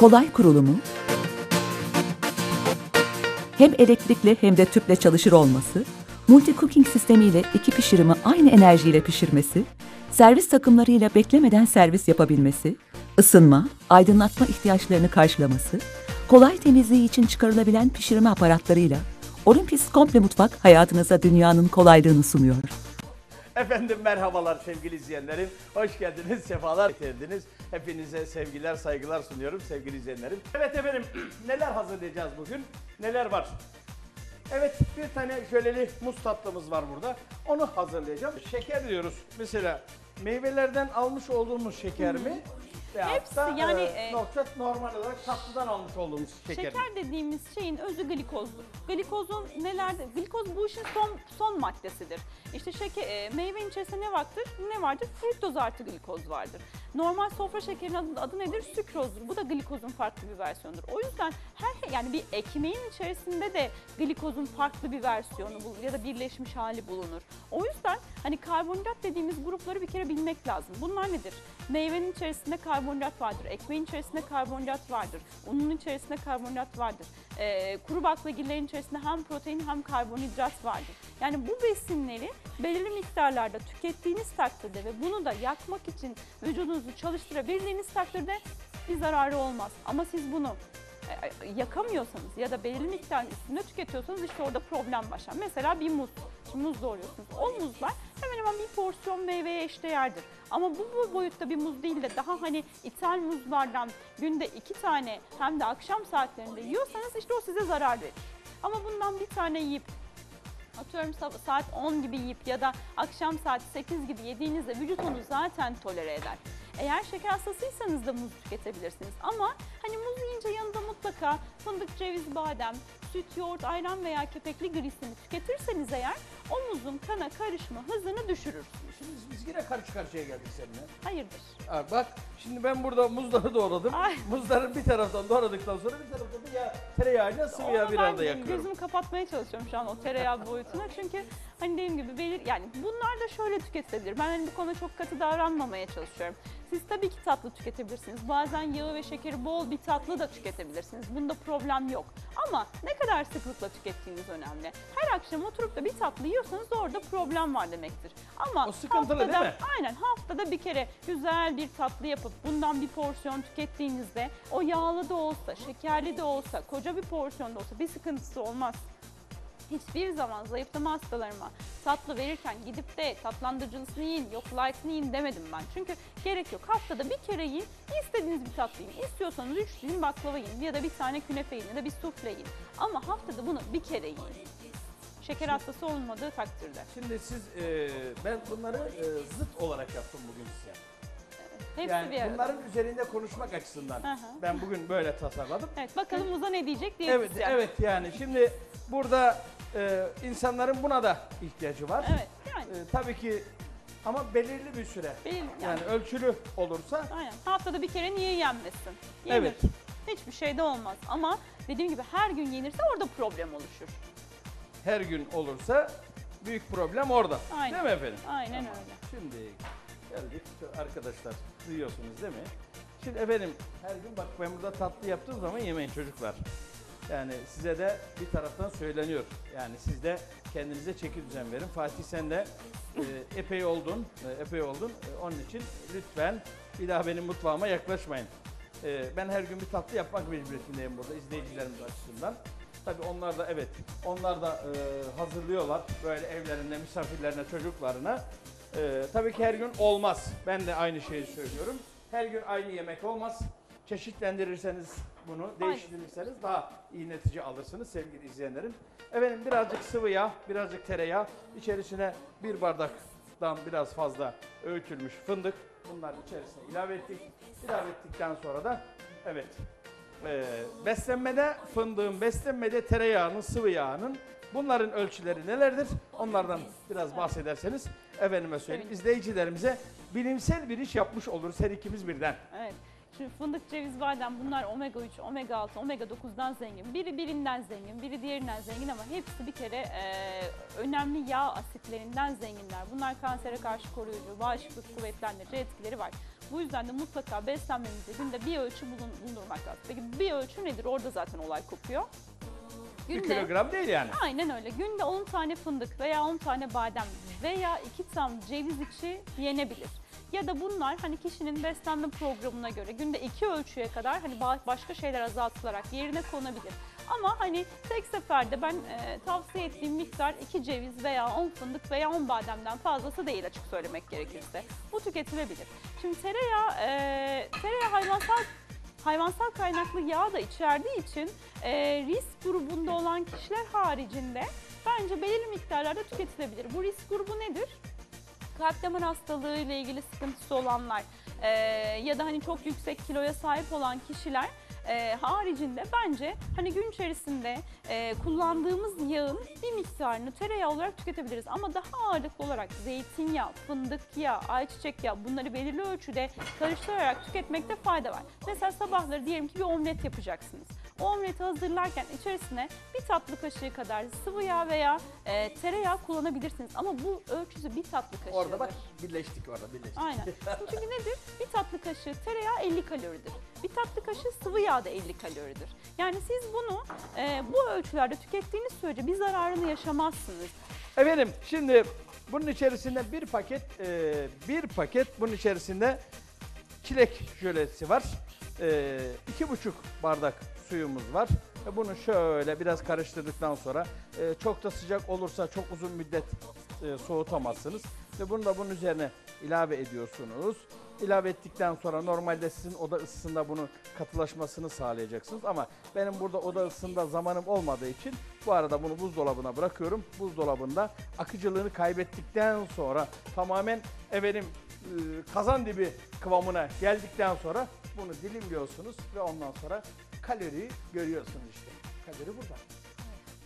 kolay kurulumu, hem elektrikli hem de tüple çalışır olması, multi cooking sistemiyle iki pişirimi aynı enerjiyle pişirmesi, servis takımlarıyla beklemeden servis yapabilmesi, ısınma, aydınlatma ihtiyaçlarını karşılaması, kolay temizliği için çıkarılabilen pişirme aparatlarıyla Olympus Komple Mutfak hayatınıza dünyanın kolaylığını sunuyor. Efendim merhabalar sevgili izleyenlerim. Hoş geldiniz, sefalar getirdiniz. Hepinize sevgiler, saygılar sunuyorum sevgili izleyenlerim. Evet efendim neler hazırlayacağız bugün? Neler var? Evet bir tane şöleli muz tatlımız var burada. Onu hazırlayacağım. Şeker diyoruz. Mesela meyvelerden almış olduğumuz şeker mi? Veyahut Hepsi da, yani, e, nokta normal olarak tatlıdan almış olduğumuz şeker. Şeker dediğimiz şeyin özü glikozdur. Glikozun nelerde? Glikoz bu işin son son maddesidir. İşte şeker, e, meyvenin içerisinde ne vardır? Ne vardır? Fruktoz artı glikoz vardır. Normal sofra şekerinin adı, adı nedir? Sükrozdur. Bu da glikozun farklı bir versiyonudur. O yüzden her yani bir ekmeğin içerisinde de glikozun farklı bir versiyonu bulunur ya da birleşmiş hali bulunur. O yüzden hani karbonhidrat dediğimiz grupları bir kere bilmek lazım. Bunlar nedir? Meyvenin içerisinde karbonhidrat vardır. Ekmeğin içerisinde karbonhidrat vardır. Unun içerisinde karbonhidrat vardır. Ee, kuru baklagillerin içerisinde hem protein hem karbonhidrat vardır. Yani bu besinleri belirli miktarlarda tükettiğiniz takdirde ve bunu da yakmak için vücudunuzu çalıştırabildiğiniz takdirde bir zararı olmaz. Ama siz bunu e, yakamıyorsanız ya da belirli miktarın üstünde tüketiyorsanız işte orada problem başlar. Mesela bir muz. Şimdi muz doğruyorsunuz. O muzlar hemen hemen bir porsiyon meyveye eşdeğerdir. Ama bu, bu boyutta bir muz değil de daha hani ithal muzlardan günde iki tane hem de akşam saatlerinde yiyorsanız işte o size zarar verir. Ama bundan bir tane yiyip atıyorum sa- saat 10 gibi yiyip ya da akşam saat 8 gibi yediğinizde vücut onu zaten tolere eder. Eğer şeker hastasıysanız da muz tüketebilirsiniz. Ama hani muz yiyince yanında mutlaka fındık, ceviz, badem, süt, yoğurt, ayran veya kepekli grisini tüketirseniz eğer o muzun kana karışma hızını düşürür. Şimdi biz, biz yine karşı karşıya geldik seninle. Hayırdır? Ha, bak şimdi ben burada muzları doğradım. Ay. Muzları bir taraftan doğradıktan sonra bir taraftan da yağ, tereyağıyla sıvı yağ bir arada yakıyorum. Gözümü kapatmaya çalışıyorum şu an o tereyağı boyutuna. Çünkü hani dediğim gibi belir yani bunlar da şöyle tüketilebilir. Ben hani bu konuda çok katı davranmamaya çalışıyorum. Siz tabii ki tatlı tüketebilirsiniz. Bazen yağı ve şekeri bol bir tatlı da tüketebilirsiniz. Bunda problem yok. Ama ne kadar sıklıkla tükettiğiniz önemli. Her akşam oturup da bir tatlı yiyorsanız orada problem var demektir. Ama O sıkıntılı değil haftada, mi? Aynen haftada bir kere güzel bir tatlı yapıp bundan bir porsiyon tükettiğinizde o yağlı da olsa, şekerli de olsa, koca bir porsiyon da olsa bir sıkıntısı olmaz. Hiçbir zaman zayıflama hastalarıma tatlı verirken gidip de tatlandırıcılısını yiyin, yok light'ını yiyin demedim ben. Çünkü gerek yok. Haftada bir kere yiyin, istediğiniz bir tatlı yiyin. İstiyorsanız 3 dilim baklava yiyin ya da bir tane künefe yiyin ya da bir sufle yiyin. Ama haftada bunu bir kere yiyin. Şeker hastası olmadığı takdirde. Şimdi siz e, ben bunları e, zıt olarak yaptım bugün size. Hepsi yani bir arada. bunların üzerinde konuşmak açısından hı. ben bugün böyle tasarladım. Evet bakalım Muza ne diyecek diye Evet, evet yani şimdi burada e, insanların buna da ihtiyacı var. Evet yani. E, tabii ki ama belirli bir süre. Benim yani, Yani ölçülü olursa aynen. Haftada bir kere niye yenmesin? Yenir. evet. Hiçbir şey de olmaz. Ama dediğim gibi her gün yenirse orada problem oluşur. Her gün olursa büyük problem orada. Aynen. Değil mi efendim? Aynen Tamam. öyle. Şimdi geldik Şu arkadaşlar duyuyorsunuz değil mi? Şimdi efendim her gün bak ben burada tatlı yaptığım zaman yemeyin çocuklar. Yani size de bir taraftan söyleniyor. Yani siz de kendinize çeki düzen verin. Fatih sen de e, epey oldun, e, epey oldun. E, onun için lütfen bir daha benim mutfağıma yaklaşmayın. E, ben her gün bir tatlı yapmak mecburiyetindeyim burada izleyicilerimiz açısından. Tabii onlar da evet, onlar da e, hazırlıyorlar böyle evlerinde misafirlerine, çocuklarına. E, tabii ki her gün olmaz. Ben de aynı şeyi söylüyorum. Her gün aynı yemek olmaz. Çeşitlendirirseniz bunu, değiştirirseniz daha iyi netice alırsınız sevgili izleyenlerim. Efendim birazcık sıvı yağ, birazcık tereyağı, içerisine bir bardaktan biraz fazla öğütülmüş fındık. Bunlar içerisine ilave ettik. İlave ettikten sonra da evet e, beslenmede fındığın, beslenmede tereyağının, sıvı yağının bunların ölçüleri nelerdir? Onlardan biraz bahsederseniz efendime söyleyeyim izleyicilerimize bilimsel bir iş yapmış oluruz her ikimiz birden. Evet. Şimdi fındık, ceviz, badem bunlar omega 3, omega 6, omega 9'dan zengin. Biri birinden zengin, biri diğerinden zengin ama hepsi bir kere e, önemli yağ asitlerinden zenginler. Bunlar kansere karşı koruyucu, bağışıklık kuvvetlendirici etkileri var. Bu yüzden de mutlaka beslenmemizde günde bir ölçü bulun, bulundurmak lazım. Peki bir ölçü nedir? Orada zaten olay kopuyor. Bir kilogram değil yani. Aynen öyle. Günde 10 tane fındık veya 10 tane badem veya 2 tam ceviz içi yenebilir. Ya da bunlar hani kişinin beslenme programına göre günde 2 ölçüye kadar hani ba- başka şeyler azaltılarak yerine konabilir. Ama hani tek seferde ben e, tavsiye ettiğim miktar 2 ceviz veya 10 fındık veya 10 bademden fazlası değil açık söylemek gerekirse. Bu tüketilebilir. Şimdi tereyağı, e, tereyağı hayvansal hayvansal kaynaklı yağ da içerdiği için e, risk grubunda olan kişiler haricinde bence belirli miktarlarda tüketilebilir. Bu risk grubu nedir? Kalp damar hastalığı ile ilgili sıkıntısı olanlar e, ya da hani çok yüksek kiloya sahip olan kişiler e, haricinde bence hani gün içerisinde e, kullandığımız yağın bir miktarını tereyağı olarak tüketebiliriz. Ama daha ağırlıklı olarak zeytinyağı, fındık yağı, ayçiçek yağı bunları belirli ölçüde karıştırarak tüketmekte fayda var. Mesela sabahları diyelim ki bir omlet yapacaksınız. Omleti hazırlarken içerisine bir tatlı kaşığı kadar sıvı yağ veya e, tereyağı kullanabilirsiniz. Ama bu ölçüsü bir tatlı kaşığı. Orada bak birleştik orada birleştik. Aynen. Çünkü nedir? Bir tatlı kaşığı tereyağı 50 kaloridir. Bir tatlı kaşığı sıvı yağ da 50 kaloridir. Yani siz bunu e, bu ölçülerde tükettiğiniz sürece bir zararını yaşamazsınız. Efendim şimdi bunun içerisinde bir paket e, bir paket bunun içerisinde çilek jölesi var. E, iki buçuk bardak suyumuz var. E, bunu şöyle biraz karıştırdıktan sonra e, çok da sıcak olursa çok uzun müddet e, soğutamazsınız. Ve bunu da bunun üzerine ilave ediyorsunuz. İlave ettikten sonra normalde sizin oda ısısında bunu katılaşmasını sağlayacaksınız. Ama benim burada oda ısısında zamanım olmadığı için bu arada bunu buzdolabına bırakıyorum. Buzdolabında akıcılığını kaybettikten sonra tamamen efendim e, kazan dibi kıvamına geldikten sonra bunu dilimliyorsunuz ve ondan sonra kaloriyi görüyorsunuz işte. Kalori burada.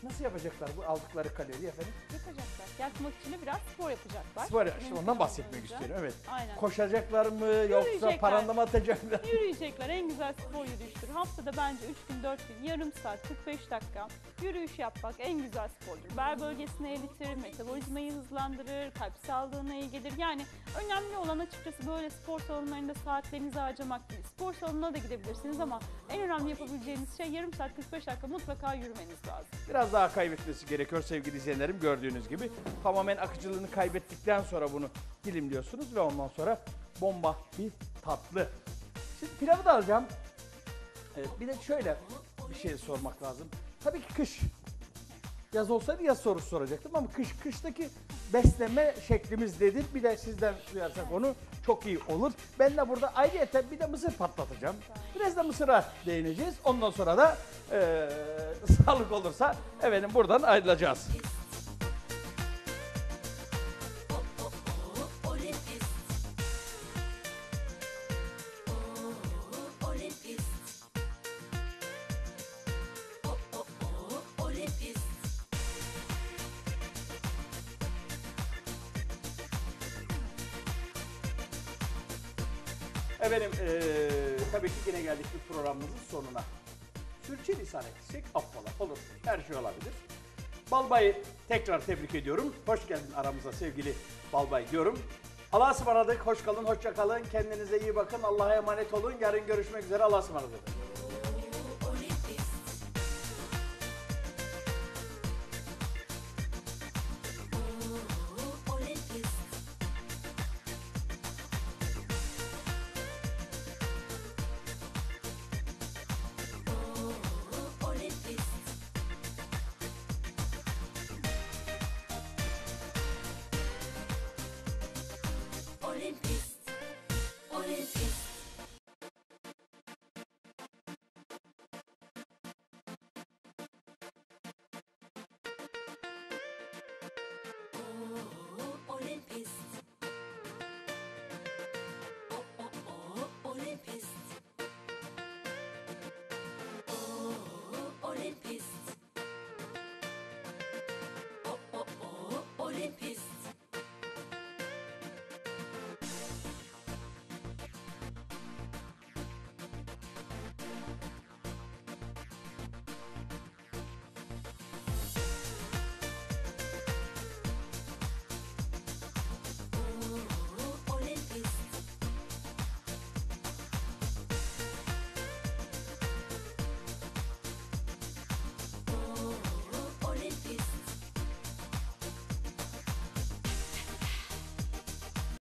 Nasıl yapacaklar bu aldıkları kaloriyi efendim? Yapacaklar. Yakmak için de biraz spor yapacaklar. Spor işte ondan bahsetmek istiyorum evet. Aynen. Koşacaklar mı yoksa Yürüyecekler. paranda mı atacaklar? Yürüyecekler en güzel spor yürüyüştür. Haftada bence 3 gün 4 gün yarım saat 45 dakika yürüyüş yapmak en güzel spordur. Bel bölgesini eritir, metabolizmayı hızlandırır, kalp sağlığına iyi gelir. Yani önemli olan açıkçası böyle spor salonlarında saatlerinizi harcamak değil. Spor salonuna da gidebilirsiniz ama en önemli yapabileceğiniz şey yarım saat 45 dakika mutlaka yürümeniz lazım. Biraz daha kaybetmesi gerekiyor sevgili izleyenlerim gördüğünüz gibi. Tamamen akıcılığını kaybettikten sonra bunu dilimliyorsunuz ve ondan sonra bomba bir tatlı. Şimdi pilavı da alacağım. Ee, bir de şöyle bir şey sormak lazım. Tabii ki kış. Yaz olsaydı yaz sorusu soracaktım ama kış kıştaki beslenme şeklimiz dedik. Bir de sizden duyarsak onu çok iyi olur. Ben de burada ayrıyeten bir de mısır patlatacağım. Biraz da mısıra değineceğiz. Ondan sonra da eee, sağlık olursa efendim buradan ayrılacağız. Efendim eee, tabii ki yine geldik bir programımızın sonuna. Sürçülisan etsek affola. Olur. Her şey olabilir. Balbay'ı tekrar tebrik ediyorum. Hoş geldin aramıza sevgili Balbay diyorum. Allah'a ısmarladık. Hoş kalın, hoşça kalın. Kendinize iyi bakın. Allah'a emanet olun. Yarın görüşmek üzere. Allah'a ısmarladık.